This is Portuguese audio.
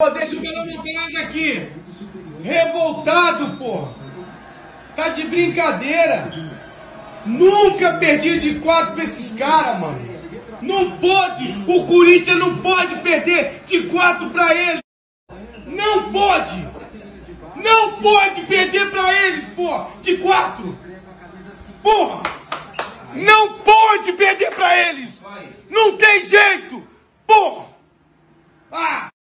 Deixa eu falar uma parada aqui. Revoltado, pô. Tá de brincadeira. Nunca perdi de quatro pra esses caras, mano. Não pode. O Corinthians não pode perder de quatro pra eles. Não pode. Não pode perder pra eles, pô. De quatro. Porra. Não pode perder pra eles. Não tem jeito. Porra.